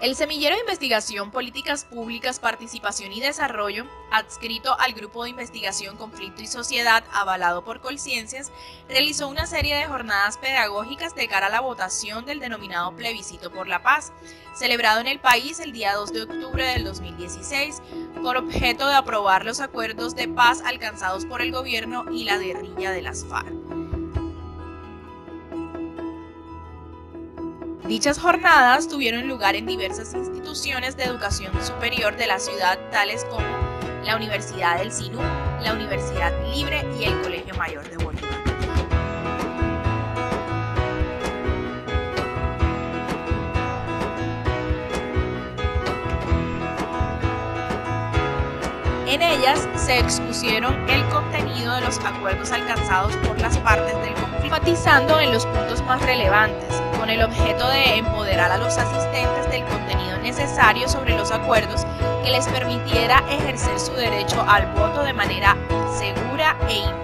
El Semillero de Investigación, Políticas Públicas, Participación y Desarrollo, adscrito al Grupo de Investigación Conflicto y Sociedad, avalado por Colciencias, realizó una serie de jornadas pedagógicas de cara a la votación del denominado Plebiscito por la Paz, celebrado en el país el día 2 de octubre del 2016, con objeto de aprobar los acuerdos de paz alcanzados por el gobierno y la guerrilla de las FARC. Dichas jornadas tuvieron lugar en diversas instituciones de educación superior de la ciudad, tales como la Universidad del Sinú, la Universidad Libre y el Colegio Mayor de Bolívar. En ellas se expusieron el contenido de los acuerdos alcanzados por las partes del conflicto, enfatizando en los puntos más relevantes, con el objeto de empoderar a los asistentes del contenido necesario sobre los acuerdos que les permitiera ejercer su derecho al voto de manera segura e informada.